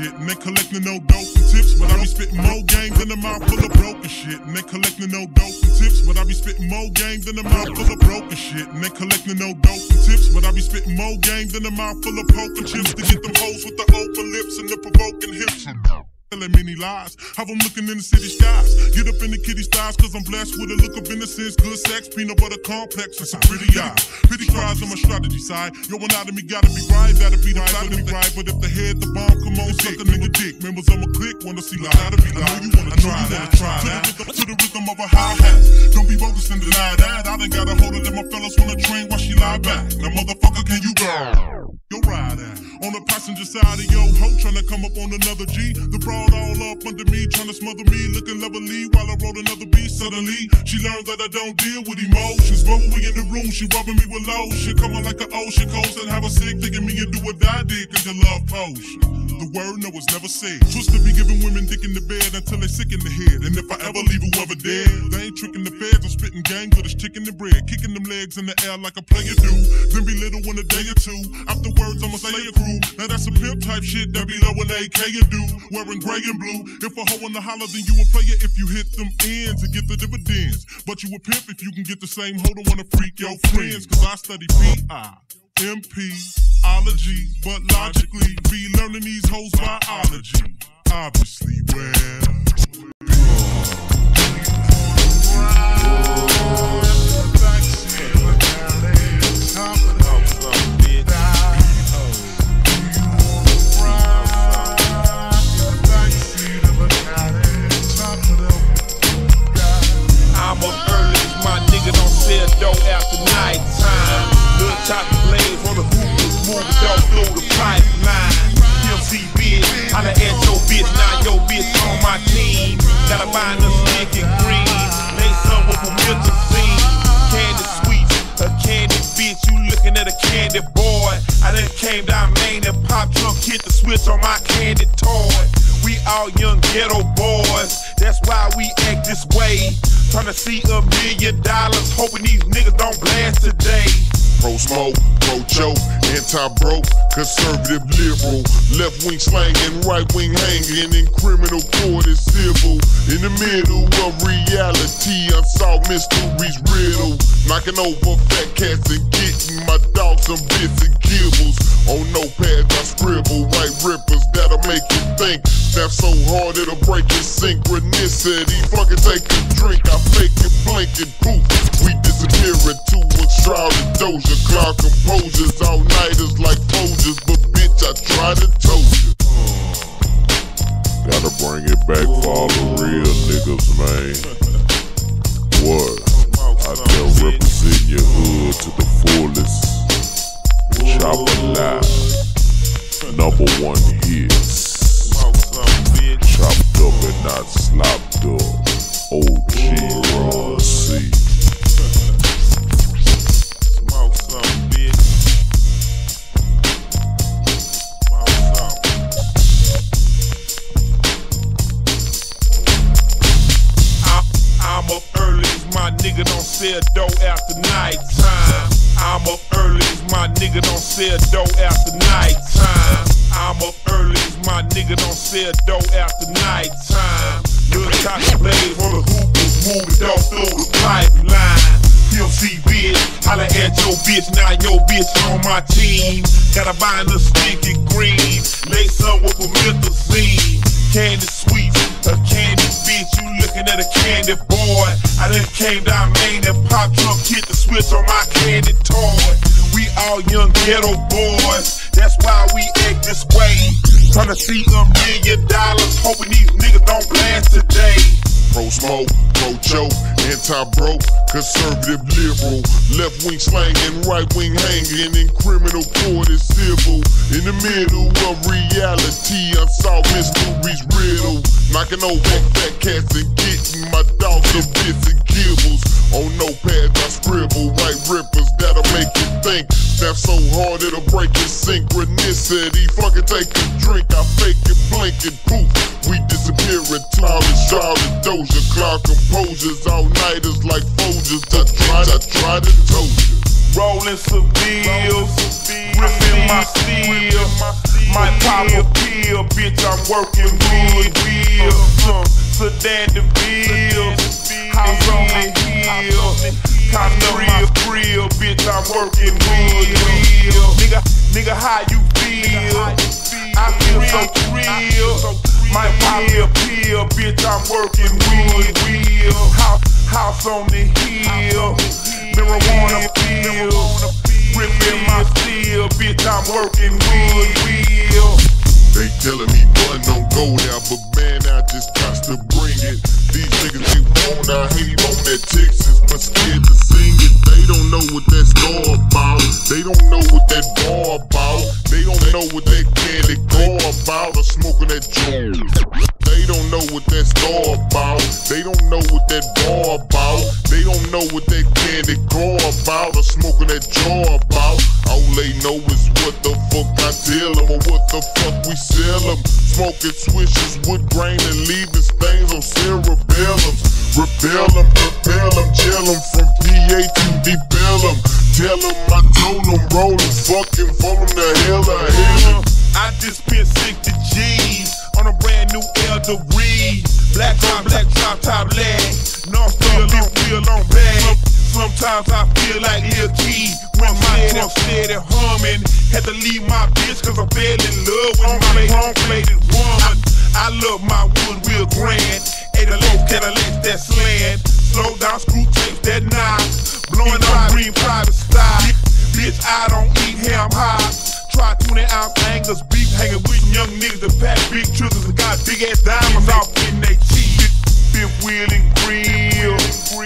shit, and they collecting no dope and tips, but I be spitting more gang than a mouth full of broken shit, and they collecting no dope and tips, but I be spitting more gang than a mouth full of broken shit, and they collecting no dope and tips, but I be spitting more gang than a mouth full of poker chips to get them hoes with the open lips and the provoking hips. Telling many lies, have them looking in the city skies. Get up in the kitty styles, cause I'm blessed with a look of innocence, good sex, peanut butter complex, and some pretty eyes. Pretty cries on my strategy side. Your anatomy gotta be right, that'll be the of be right, but if the head the bomb, come on, suck a nigga dick. Members of my clique wanna see live. Gotta be live. I know you wanna try that. Try to, the rhythm, to the rhythm of a hi hat. Don't be bogus and deny that. I done got a hold of them. My fellas wanna train while she lie back. Now, motherfucker, can you go? Yo, ride at. On the passenger side of yo ho, to come up on another G. The all up under me, tryna smother me, looking lovely while I roll another beat. Suddenly, she learned that I don't deal with emotions. But when we in the room, she rubbing me with lotion. Coming like an ocean coast and have a sick, thinking me and do what I did, cause you love potion. The word no was never said. Twista be giving women dick in the bed until they sick in the head. And if I ever leave whoever dead, they ain't tricking the feds. I'm spitting gang with this chicken and bread, kicking them legs in the air like a player do. Then be little in a day or two. Afterwards, I'ma slay a crew. Now that's a pimp type shit that be low in AK and do. Wearing gray blue. If a hoe in the holler, then you a player if you hit them ends and get the dividends. But you a pimp if you can get the same hoe to wanna freak your friends. Cause I study PI. MP, ology, but logically be learning these hoes biology. Obviously, well. Hanging, in criminal court is civil. In the middle of reality, I unsolved mysteries riddle, knocking over fat cats and getting my dogs some bits and kibbles. On notepads I scribble white rippers that'll make you think. Snap so hard it'll break your synchronicity. Fucking take a drink, I fake it, blink it, poof. We disappear into a shrouded doja. Cloud composures, all nighters like poses, but bitch, I try to toast you. Gotta bring it back for all the real niggas, man. What? I tell represent your hood to the fullest. Chop alive. Number one hits. Chopped up and not slopped up. OG Ron I'm up early, my nigga don't sell dope after night time. I'm up early, my nigga don't sell dope after night time. I'm up early, my nigga don't sell dope after nighttime. Little cocky blade on the hoopers, move the dope through the pipeline. PMC bitch, holla at your bitch, now your bitch on my team. Gotta bind the sticky green, lace up candy boy. I done came down Main and pop trunk, hit the switch on my candy toy. We all young ghetto boys, that's why we act this way. Tryna see a million dollars, hoping these niggas don't blast today. Pro smoke, pro choke, anti-broke, conservative liberal, left wing slanging, right wing hanging, in criminal court is civil. In the middle of reality, unsolved mysteries riddle, knocking over fat cats and getting my dogs some bits and kibbles. On notepads I scribble white rippers that'll make you think. Snap so hard it'll break your synchronicity. Fucking take a drink, I fake it, blink it, poof. We disappear into all the shrouded doja. Cloud composures, all nighters like Folgers. I try, I try to told you. Rolling Sevilles, ripping my steel. Might pop a pill, bitch, I'm working wood Sedan DeVille, house on the hill. Costa grill, bitch, I'm working wood. Nigga, nigga, how you feel? I feel so real. Me a pill, bitch, I'm working wood wheel. House, house on the hill. Marijuana field. Ripping my steel, bitch, I'm working wood wheel. Telling me bun don't go there, but man, I just got to bring it. These niggas they wanna hate on that Texas, but scared to sing it. They don't know what that store about. They don't know what that bar about. They don't know what that candy go about or smoking that joint. They don't know what that store about. They don't know what that bar about. They don't know what that candy go about or smoking that jaw about. All they know is what the fuck I tell them or what the fuck we sell them. Smoking swishes, wood grain, and leaving stains on cerebellums. Repel them, propel them, gel them from PA to debell them. Tell them I told them, roll them, fucking fall them the hell to hell. I just spent 60 G's on a brand new Elder Reed. Black on black top top leg. North feel on feel on bag. Sometimes I feel like Lil Key when my tail steady humming. Had to leave my bitch cause I fell in love with my wrong-plated woman. I love my wood real grand. Ate a little Cadillac that slant. Slow down screw tapes that knock. Blowing up green private style. Bitch, I don't eat ham high. Try 20 ounce angles, beef hanging with young niggas that pack big triggers and got big ass diamonds off in they teeth. Fifth wheel and grill,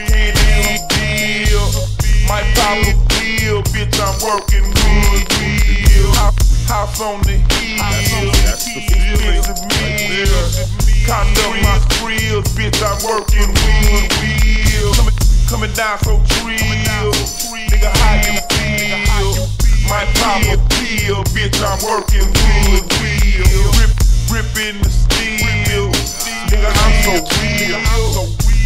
candy deal. My power wheel, bitch, I'm working wood wheel. House on the hill, expensive meal. Up my grills, bitch, I'm working wood wheel. Coming, coming down so trill, nigga, how you? My power peel, bitch, I'm working wood wheel. Rip, ripping the steel, nigga, I'm so real.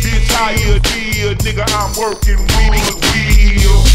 Bitch, how you deal, nigga, I'm working wood wheel.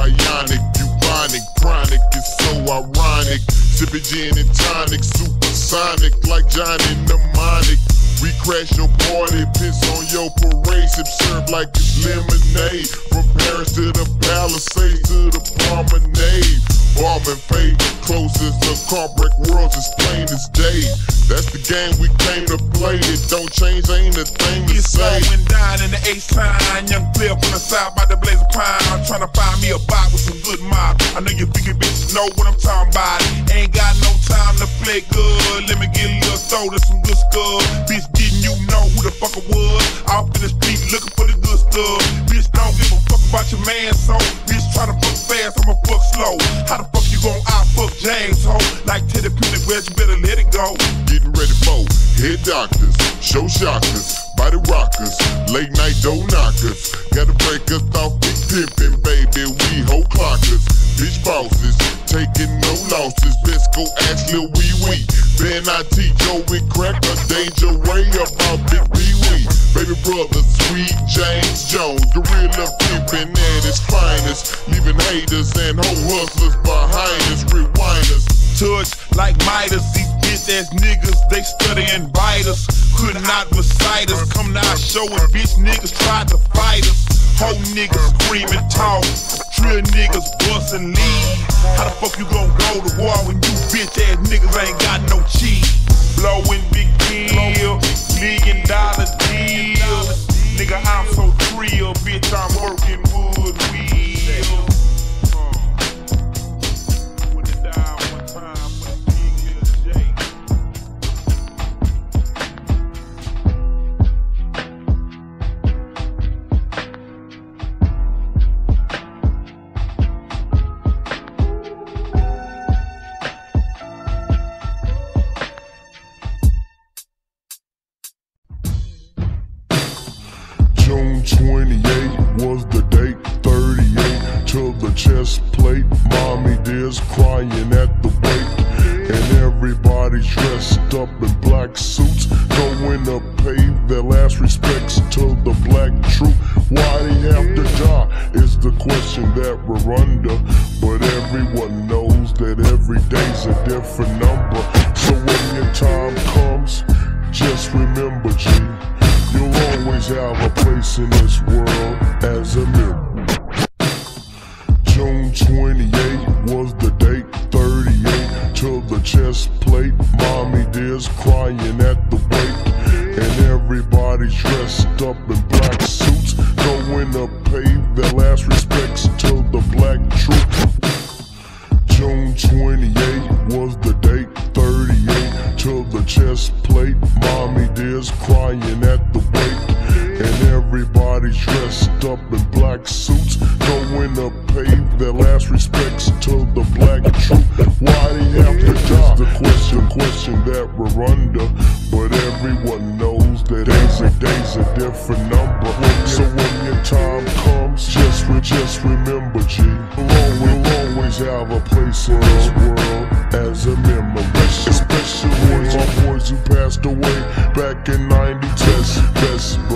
Ionic, bubonic, chronic, it's so ironic. Sipping gin and tonic, supersonic, like Johnny Mnemonic. We crash your party, piss on your parade, sip syrup like it's lemonade. From Paris to the Palisades to the promenade. Bombing fade, closest to car break worlds as plain as day. That's the game we came to play. It don't change, ain't a thing to It's say. going down in the ace line. Young player from the south by the blaze of pine. I'm trying to find me a bot with some good mob. I know you figure bitches know what I'm talking about. Ain't got no time to play good. Let me get a little throw to some good skull. Bitch, didn't you know who the fuck I was? Off in the street looking for the good stuff. Bitch, don't give a fuck about your man, so bitch try to fuck fast, I'ma fuck slow. How the fuck you gon' out fuck James, ho? Like Teddy Pendergrass, you better let it go. Getting ready for head doctors, show shockers, body rockers, late night door knockers. Gotta break us off big pimpin', baby. We hoe clockers, bitch bosses, taking no losses. Best go ask Lil Wee Wee. Ben I teach Joey Cracker, Danger Ray about Big Wee Wee. Baby brother, sweet James Jones, gorilla pimpin' at his finest, leaving haters and hoe hustlers behind us, rewinders. touch like Midas. These bitch ass niggas, they study and bite us. Could not recite us. Come to our show and bitch niggas tried to fight us. Whole niggas screaming talk. Drill niggas bust and leave. How the fuck you gon' go to war when you bitch ass niggas ain't got no cheese? Blowing big deal, million dollar deal. Nigga, I'm so real, bitch, I'm working wood wheel. Away back in 90. Best, best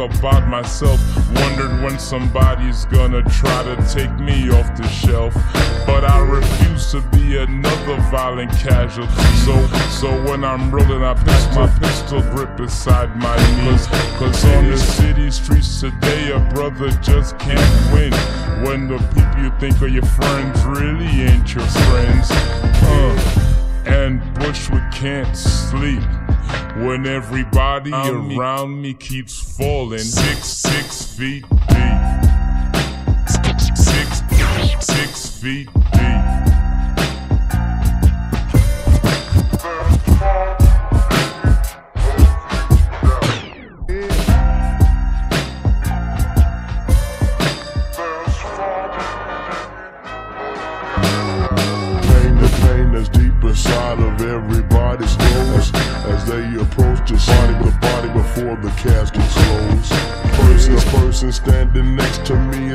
about myself. Wondered when somebody's gonna try to take me off the shelf. But I refuse to be another violent casualty. So, so when I'm rolling, I place my pistol grip beside my knees. Cause on the city streets today, a brother just can't win. When the people you think are your friends everybody around me keeps falling six six feet deep. Six six feet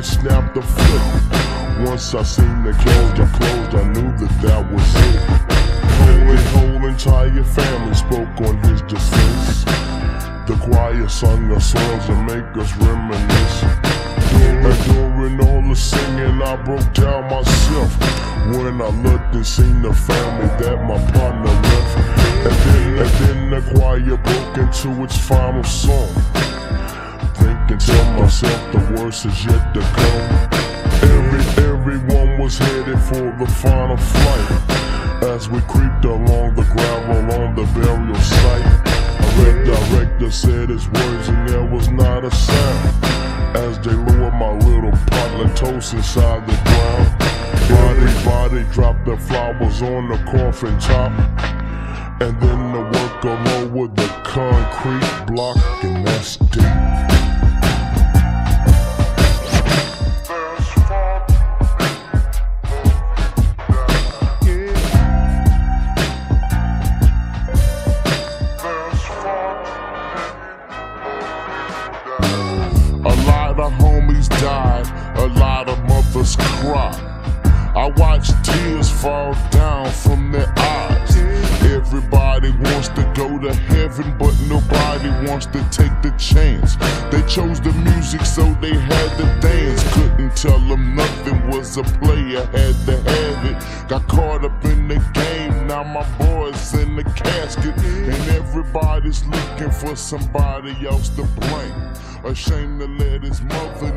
snapped the flip. Once I seen the close, the closed, I knew that that was it. Whole, whole entire family spoke on his defense. The choir sung the songs that make us reminisce. During, during all the singing, I broke down myself. When I looked and seen the family that my partner left. And then, and then the choir broke into its final song. Thinking to myself, the worst is yet to come. Every, everyone was headed for the final flight. As we creeped along the gravel on the burial site. A red director said his words and there was not a sound. As they lowered my little partner toast inside the ground. Everybody dropped their flowers on the coffin top. And then the worker lowered the concrete block and that's deep. Somebody else to blame. Ashamed to let his mother